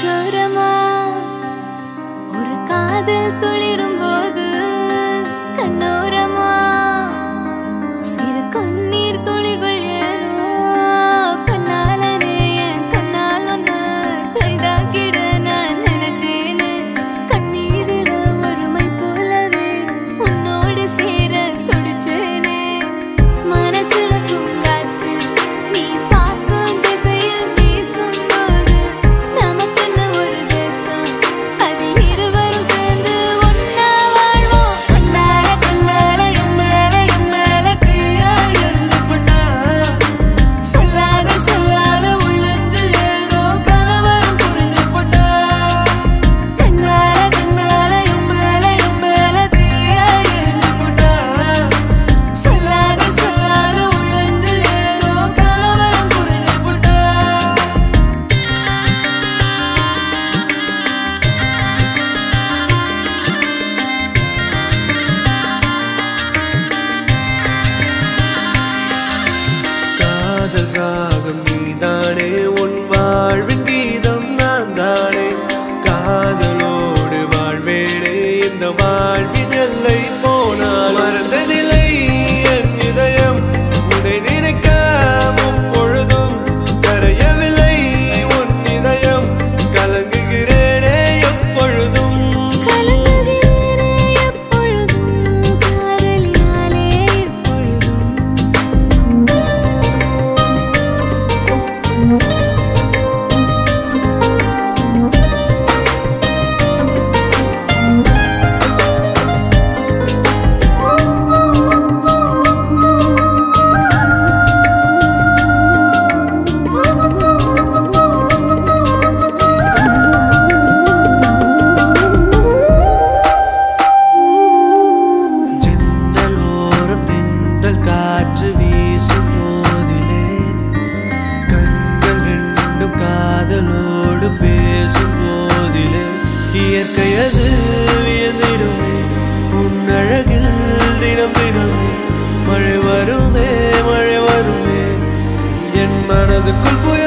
ஜோரமா ஒரு காதல் துளிரும் காதல் ராகம் நீதானே உன் வாழ்வின் கீதம் நான் தானே காதலோடு வாழ்வேனே இந்த வாழ்வில் இயற்கை அது வியந்திடுமே. உன்னழகில் தினம் தினம் மழை வருமே மழை வருமே. என் மனதுக்குள் போய்